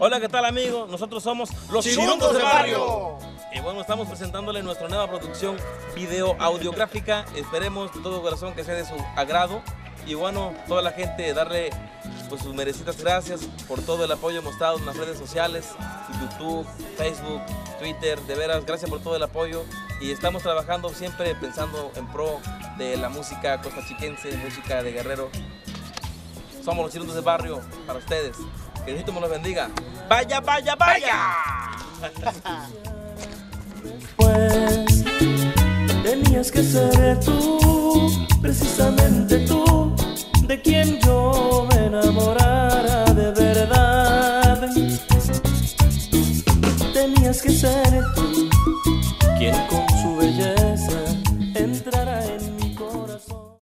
Hola, ¿qué tal amigos? Nosotros somos los Chirundos de Barrio. Y bueno, estamos presentándole nuestra nueva producción video audiográfica. Esperemos de todo corazón que sea de su agrado. Y bueno, toda la gente darle pues sus merecidas gracias por todo el apoyo mostrado en las redes sociales, YouTube, Facebook, Twitter, de veras, gracias por todo el apoyo y estamos trabajando siempre pensando en pro de la música costachiquense, música de Guerrero. Somos los chirundos de barrio para ustedes. Que Diosito me los bendiga. ¡Vaya, vaya, vaya! Después pues, tenías que ser tú, precisamente tú, de quien yo me enamorara de verdad. Tenías que ser tú